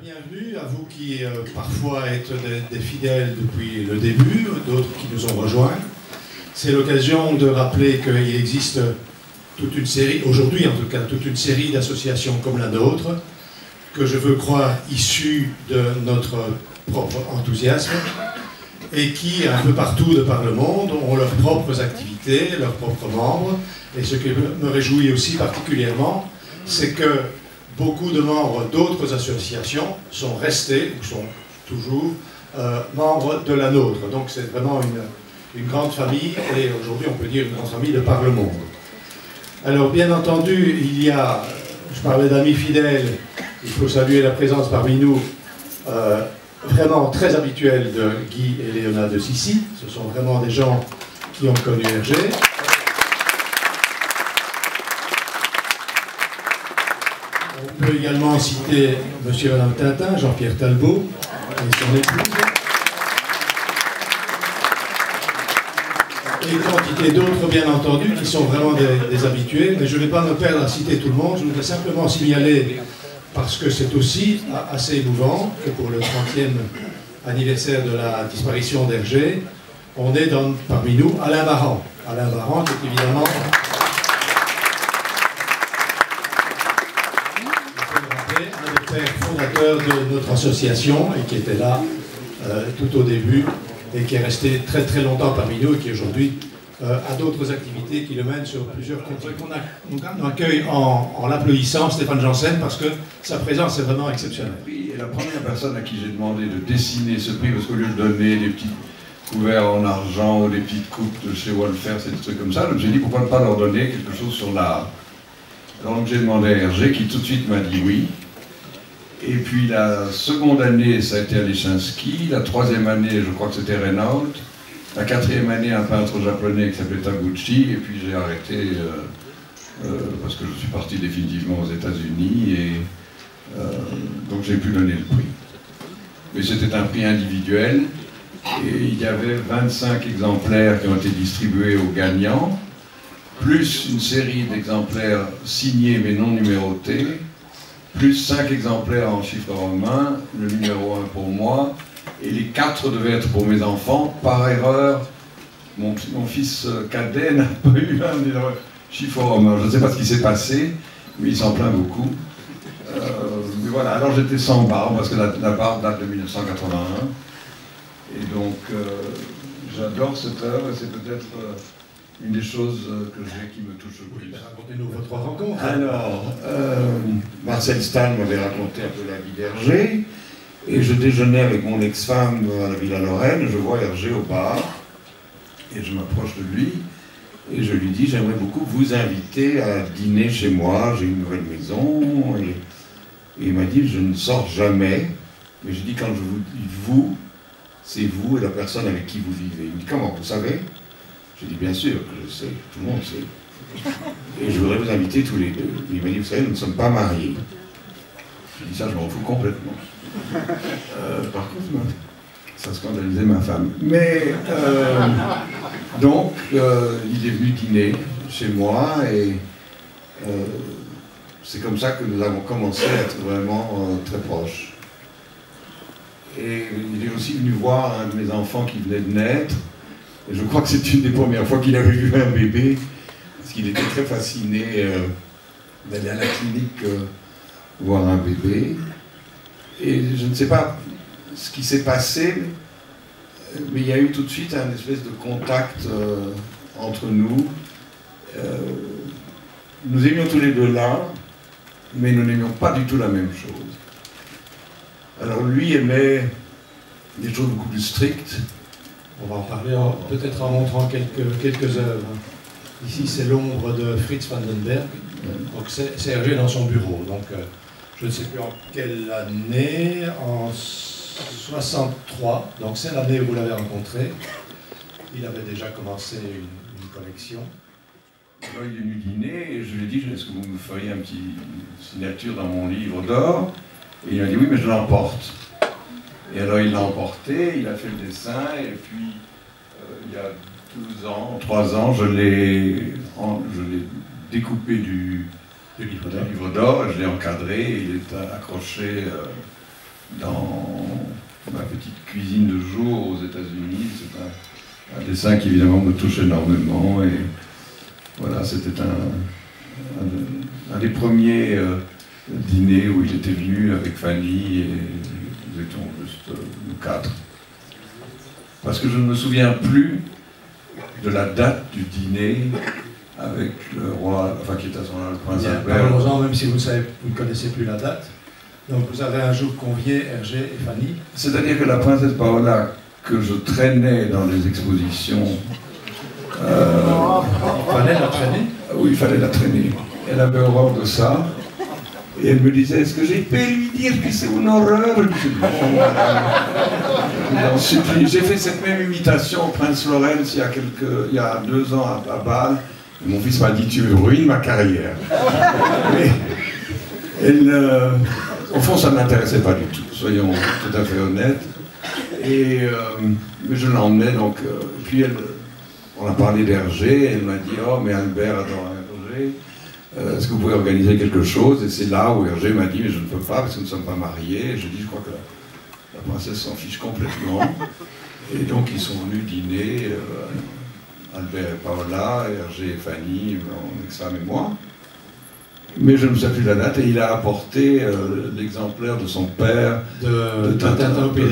bienvenue à vous qui euh, parfois êtes des, des, fidèles depuis le début, d'autres qui nous ont rejoints. C'est l'occasion de rappeler qu'il existe toute une série, aujourd'hui en tout cas, toute une série d'associations comme la nôtre, que je veux croire issues de notre propre enthousiasme et qui, un peu partout de par le monde, ont leurs propres activités, leurs propres membres. Et ce qui me réjouit aussi particulièrement, c'est que beaucoup de membres d'autres associations sont restés, ou sont toujours, euh, membres de la nôtre. Donc c'est vraiment une, grande famille, et aujourd'hui on peut dire une grande famille de par le monde. Alors bien entendu, il y a, je parlais d'amis fidèles, il faut saluer la présence parmi nous euh, vraiment très habituelle de Guy et Léona de Sissi. Ce sont vraiment des gens qui ont connu Hergé. Peut également citer M. et Tintin, Jean-Pierre Talbot et son épouse. Et quantité d'autres, bien entendu, qui sont vraiment des, habitués. Mais je ne vais pas me perdre à citer tout le monde. Je voudrais simplement signaler, parce que c'est aussi assez émouvant, que pour le 30e anniversaire de la disparition d'Hergé, on est parmi nous Alain Baran. Alain Baran, qui est évidemment fondateur de notre association et qui était là euh, tout au début et qui est resté très très longtemps parmi nous et qui aujourd'hui euh, a d'autres activités qui le mènent sur plusieurs continents. On, accueille en, en l'applaudissant Stéphane Janssen parce que sa présence est vraiment exceptionnelle. Et la première personne à qui j'ai demandé de dessiner ce prix, parce qu'au lieu de donner des petits couverts en argent ou des petites coupes de chez Wolfer, c'est des trucs comme ça, j'ai dit pourquoi ne pas leur donner quelque chose sur l'art? Donc j'ai demandé à Hergé qui tout de suite m'a dit oui. Et puis la seconde année, ça a été Alechinsky. La troisième année, je crois que c'était Renault. La quatrième année, un peintre japonais qui s'appelait Taguchi. Et puis j'ai arrêté euh, euh, parce que je suis parti définitivement aux États-Unis. Et euh, donc j'ai pu donner le prix. Mais c'était un prix individuel. Et il y avait 25 exemplaires qui ont été distribués aux gagnants, plus une série d'exemplaires signés mais non numérotés plus 5 exemplaires en chiffre romain, le numéro 1 pour moi, et les 4 devaient être pour mes enfants. Par erreur, mon, fils cadet n'a pas eu un chiffre romain. Je ne sais pas ce qui s'est passé, mais il s'en plaint beaucoup. Euh, mais voilà, alors j'étais sans barbe, parce que la, barbe date de 1981. Et donc, euh, j'adore cette œuvre, et c'est peut-être... Euh, une des choses que j'ai qui me touche le plus. Racontez-nous vos trois rencontres. Alors, euh, Marcel Stan m'avait raconté un peu la vie d'Hergé, et je déjeunais avec mon ex-femme à la Villa Lorraine, je vois Hergé au bar, et je m'approche de lui, et je lui dis, j'aimerais beaucoup vous inviter à dîner chez moi, j'ai une nouvelle maison, et, et il m'a dit, je ne sors jamais, mais je dis, quand je vous dis vous, c'est vous et la personne avec qui vous vivez. Il me dit, comment, vous savez? Je dis bien sûr que je sais, tout le monde sait. Et je voudrais vous inviter tous les deux. Il m'a dit, vous savez, nous ne sommes pas mariés. Je dis ça, je m'en fous complètement. Euh, par contre, ça scandalisait ma femme. Mais euh, donc, euh, il est venu dîner chez moi et c'est comme ça que nous avons commencé à être vraiment très proches. Et il est aussi venu voir un de mes enfants qui venait de naître. Je crois que c'est une des premières fois qu'il avait vu un bébé, parce qu'il était très fasciné euh, d'aller à la clinique euh, voir un bébé. Et je ne sais pas ce qui s'est passé, mais il y a eu tout de suite un espèce de contact euh, entre nous. nous aimions tous les deux l'art, mais nous n'aimions pas du tout la même chose. Alors lui aimait des choses beaucoup plus strictes, on va en parler peut-être en montrant quelques, quelques œuvres. Ici, c'est l'ombre de Fritz Vandenberg. Donc, c'est Hergé dans son bureau. Donc, euh, je ne sais plus en quelle année, en 63. Donc, c'est l'année où vous l'avez rencontré. Il avait déjà commencé une, collection. Il est venu dîner et je lui ai dit Est-ce que vous me feriez un petit signature dans mon livre d'or? Et il m'a dit Oui, mais je l'emporte. Et alors il l'a emporté, il a fait le dessin, et puis euh, il y a 12 ans, 3 ans, je l'ai découpé du, du livre d'or, je l'ai encadré, et il est accroché euh, dans ma petite cuisine de jour aux États-Unis. C'est un, dessin qui évidemment me touche énormément et voilà, c'était un, un, des premiers euh, dîners où il était venu avec Fanny et juste euh, quatre. Parce que je ne me souviens plus de la date du dîner avec le roi, enfin qui était à ce moment-là le prince Albert. Parlons-en, même si vous, savez, vous ne connaissez plus la date. Donc vous avez un jour convié Hergé et Fanny. C'est-à-dire que la princesse Paola, que je traînais dans les expositions. Euh, il fallait la traîner Oui, il fallait la traîner. Elle avait horreur de ça. Et elle me disait, est-ce que j'ai pu lui dire que c'est une horreur J'ai fait cette même imitation au Prince Lorenz il y a, deux ans à, Bâle. Mon fils m'a dit, tu ruines ma carrière. Euh, au fond, ça ne m'intéressait pas du tout, soyons tout à fait honnêtes. Et euh, je l'emmenais donc. Euh, puis elle, on a parlé d'Hergé, elle m'a dit Oh, mais Albert adore Hergé, est-ce que vous pouvez organiser quelque chose? Et c'est là où Hergé m'a dit Mais je ne peux pas parce que nous ne sommes pas mariés. Et je dis Je crois que la, princesse s'en fiche complètement. Et donc ils sont venus dîner. Albert et Paola, Hergé et Fanny, mon ex-femme et moi. Mais je ne sais plus la date, et il a apporté euh, l'exemplaire de son père de, Tintin au pays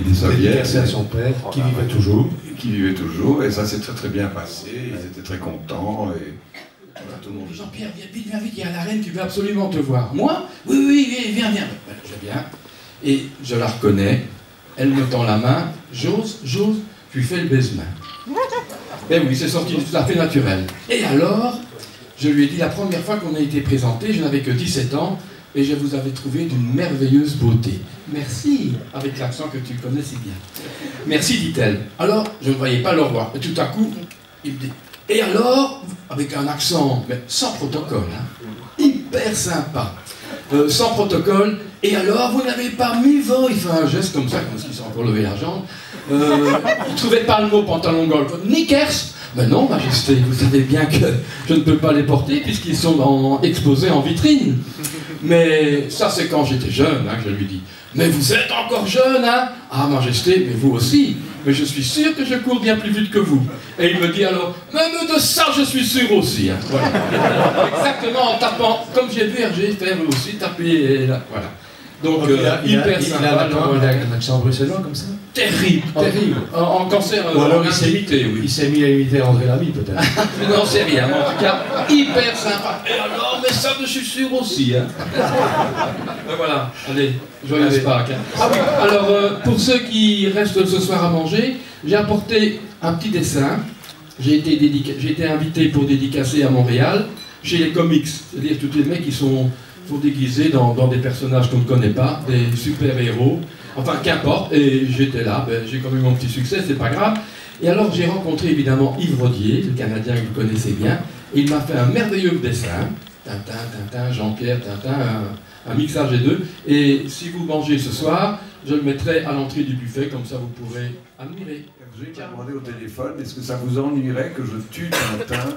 des Soviets, à son père, qui vivait toujours. Qui vivait toujours, et ça s'est très très bien passé, ils étaient très contents, et. Jean-Pierre, viens vite, viens vite, il y a la reine qui veut absolument te voir. Moi? Oui, oui, viens, viens. je viens. Et je la reconnais, elle me tend la main, j'ose, j'ose, tu fais le baisement. Ben oui, c'est sorti tout à fait naturel. Et alors, je lui ai dit la première fois qu'on a été présenté, je n'avais que 17 ans, et je vous avais trouvé d'une merveilleuse beauté. Merci, avec l'accent que tu connais si bien. Merci, dit-elle. Alors, je ne voyais pas le roi. Et tout à coup, il me dit Et alors, avec un accent, mais sans protocole, hein, hyper sympa, euh, sans protocole, et alors, vous n'avez pas mis vent Il fait un geste comme ça, comme s'il s'est encore levé la jambe. Euh, il ne trouvait pas le mot pantalon golf. Nickers mais non, Majesté, vous savez bien que je ne peux pas les porter puisqu'ils sont exposés en vitrine. Mais ça, c'est quand j'étais jeune hein, que je lui dis. Mais vous êtes encore jeune, hein Ah, Majesté, mais vous aussi. Mais je suis sûr que je cours bien plus vite que vous. Et il me dit alors, même de ça, je suis sûr aussi. Hein. Exactement en tapant, comme j'ai vu Hergé faire aussi, taper là. Voilà. Donc, Donc euh, hyper sympa. Il a, un accent bruxellois comme ça Terrible, terrible. En, cancer, Ou alors il s'est oui. il s'est mis à imiter André Lamy peut-être. non, c'est rien, en tout cas, hyper sympa. Et alors, mais ça, je suis sûr aussi. Hein. voilà, allez, joyeuse Pâques. Hein. Ah oui, alors, euh, pour ceux qui restent ce soir à manger, j'ai apporté un petit dessin. J'ai été, été invité pour dédicacer à Montréal, chez les comics, c'est-à-dire tous les mecs qui sont faut déguiser dans, des personnages qu'on ne connaît pas, des super-héros. Enfin, qu'importe, et j'étais là, ben, j'ai quand même mon petit succès, c'est pas grave. Et alors j'ai rencontré évidemment Yves Rodier, le Canadien que vous connaissez bien, et il m'a fait un merveilleux dessin, Tintin, Tintin, Jean-Pierre, Tintin, un, mixage des deux. Et si vous mangez ce soir, je le mettrai à l'entrée du buffet, comme ça vous pourrez admirer. J'ai demandé au téléphone, est-ce que ça vous ennuierait que je tue Tintin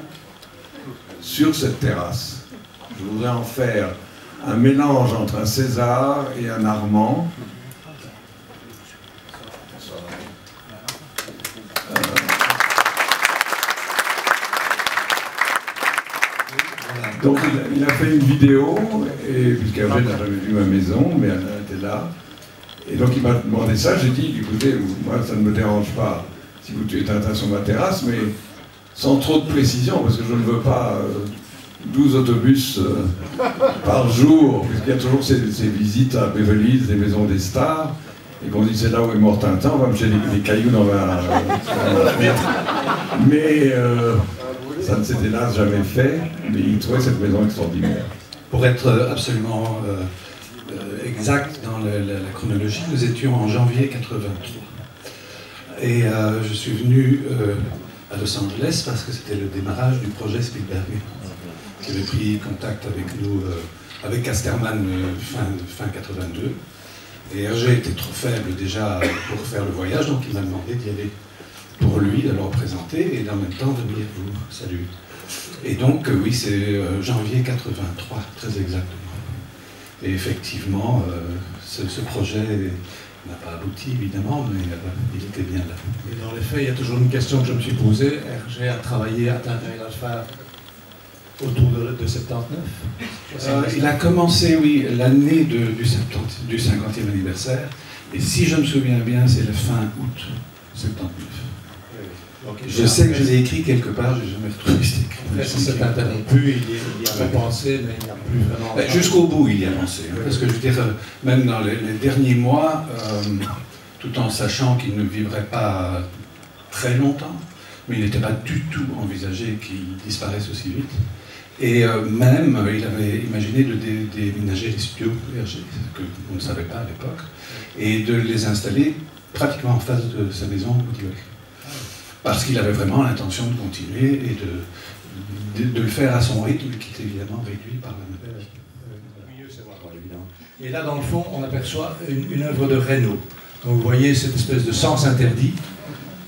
sur cette terrasse? Je voudrais en faire un mélange entre un César et un Armand. Euh, donc il a, fait une vidéo, et puisqu'Hergé n'a jamais vu ma maison, mais elle était là. Et donc il m'a demandé ça, j'ai dit, écoutez, moi ça ne me dérange pas si vous tuez Tintin sur ma terrasse, mais sans trop de précision, parce que je ne veux pas euh, 12 autobus euh, par jour, puisqu'il y a toujours ces, visites à Beverly des maisons des stars, et qu'on dit c'est là où est mort Tintin, on va me jeter des, cailloux dans ma, Mais euh, ça ne s'était là jamais fait, mais il trouvait cette maison extraordinaire. Pour être absolument euh, exact dans la, chronologie, nous étions en janvier 83. Et je suis venu à Los Angeles parce que c'était le démarrage du projet Spielberg qui avait pris contact avec nous, euh, avec Casterman euh, fin, fin 82. Et Hergé était trop faible déjà pour faire le voyage, donc il m'a demandé d'y aller pour lui, de le représenter et en même temps venir vous saluer. Et donc, euh, oui, c'est janvier 83, très exactement. Et effectivement, ce, projet n'a pas abouti, évidemment, mais il était bien là. Et dans les faits, il y a toujours une question que je me suis posée. Hergé a travaillé à Tintin et autour de, de 79 Il a commencé, oui, l'année du, du 50e anniversaire. Et si je me souviens bien, c'est la fin août 79. je sais que je l'ai écrit quelque part, je n'ai jamais retrouvé cet écrit. interrompu, il y, a pensé, mais il n'y a plus vraiment. Ben, jusqu'au bout, il y a pensé. Hein, parce que je veux dire, euh, même dans les, derniers mois, euh, tout en sachant qu'il ne vivrait pas très longtemps, mais il n'était pas du tout envisagé qu'il disparaisse aussi vite. Et euh, même, il avait imaginé de déménager les studios que on ne savait pas à l'époque, et de les installer pratiquement en face de sa maison au Parce qu'il avait vraiment l'intention de continuer et de, le faire à son rythme, qui est évidemment réduit par la nouvelle. Et là, dans le fond, on aperçoit une, œuvre de Reynaud. Donc vous voyez cette espèce de sens interdit.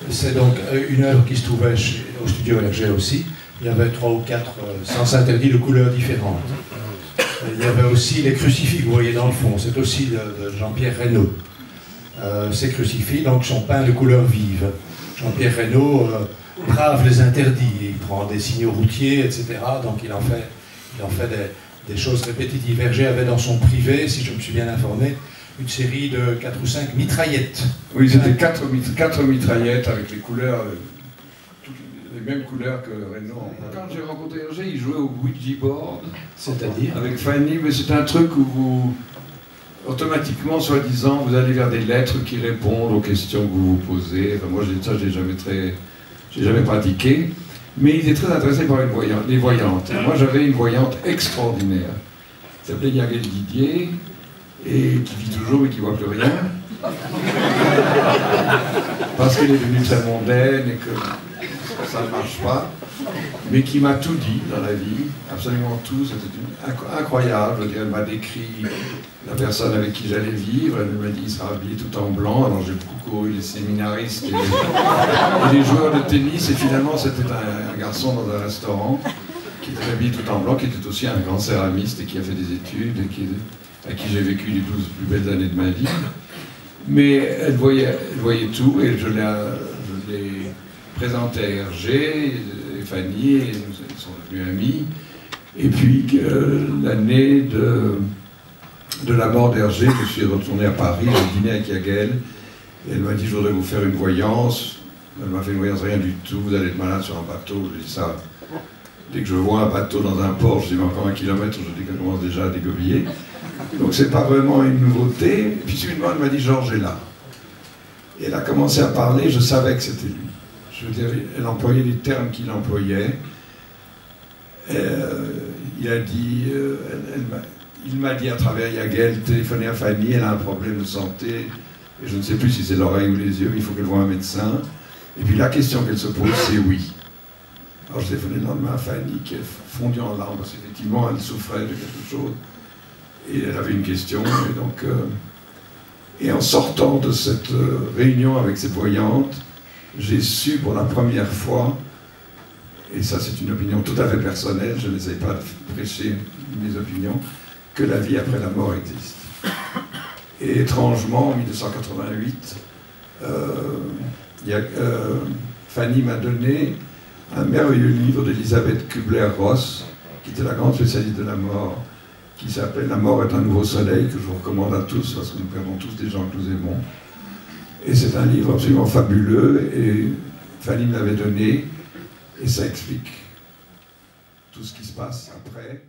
C'est donc euh, une œuvre qui se trouvait au studio Hergé aussi. Il y avait trois ou quatre euh, sens interdits de couleurs différentes. Il y avait aussi les crucifix, vous voyez dans le fond, c'est aussi de, Jean-Pierre Reynaud. Euh, ces crucifix donc, sont peints de couleurs vives. Jean-Pierre Reynaud euh, brave les interdits, il prend des signaux routiers, etc. Donc il en fait, il en fait des, choses répétitives. Hergé avait dans son privé, si je me suis bien informé, une série de 4 ou 5 mitraillettes. Oui, c'était 4, quatre mitraillettes avec les couleurs les mêmes couleurs que Renault. Quand j'ai rencontré Hergé, il jouait au Ouija board. C'est-à-dire Avec Fanny, mais c'est un truc où vous, automatiquement, soi-disant, vous allez vers des lettres qui répondent aux questions que vous vous posez. Enfin, moi, ça, je n'ai jamais, très, jamais pratiqué. Mais il était très intéressé par une voyante, les voyantes. moi, j'avais une voyante extraordinaire. Elle s'appelait Yagel Didier, et qui vit toujours mais qui ne voit plus rien. Parce qu'elle est devenue très mondaine et que ça ne marche pas, mais qui m'a tout dit dans la vie, absolument tout, c'était incroyable. elle m'a décrit la personne avec qui j'allais vivre, elle m'a dit qu'il sera habillé tout en blanc, alors j'ai beaucoup couru les séminaristes et les, joueurs de tennis, et finalement c'était un, garçon dans un restaurant qui était habillé tout en blanc, qui était aussi un grand céramiste et qui a fait des études, et à qui j'ai vécu les 12 plus belles années de ma vie. Mais elle voyait tout, et je l'ai présenté à Hergé, et Fanny, et ils sont devenus amis. Et puis l'année de, de la mort d'Hergé, je suis retourné à Paris, j'ai dîné avec Yagel, et elle m'a dit je voudrais vous faire une voyance. Elle m'a fait une voyance, rien du tout, vous allez être malade sur un bateau. Je dis ça. Dès que je vois un bateau dans un port, je dis encore un kilomètre, je dis qu'elle commence déjà à dégobiller. Donc c'est pas vraiment une nouveauté. Puis subitement, elle m'a dit Georges est là. Et elle a commencé à parler, je savais que c'était lui. Je veux dire, elle employait les termes qu'il employait. Euh, euh, il m'a dit à travers Yagel, téléphoner à Fanny, elle a un problème de santé, et je ne sais plus si c'est l'oreille ou les yeux, il faut qu'elle voie un médecin. Et puis la question qu'elle se pose, c'est oui. Alors je téléphoné le lendemain à Fanny, qui est fondue en larmes, parce qu'effectivement, elle souffrait de quelque chose. Et elle avait une question, et. Euh, et en sortant de cette réunion avec cette voyante, j'ai su pour la première fois, et ça c'est une opinion tout à fait personnelle, je n'essaie pas de prêcher mes opinions, que la vie après la mort existe. Et étrangement, en 1988, euh, euh, Fanny m'a donné un merveilleux livre d'Elisabeth Kubler-Ross, qui était la grande spécialiste de la mort, qui s'appelle La mort est un nouveau soleil, que je vous recommande à tous, parce que nous perdons tous des gens que nous aimons. Et c'est un livre absolument fabuleux, et Fanny me l'avait donné, et ça explique tout ce qui se passe après.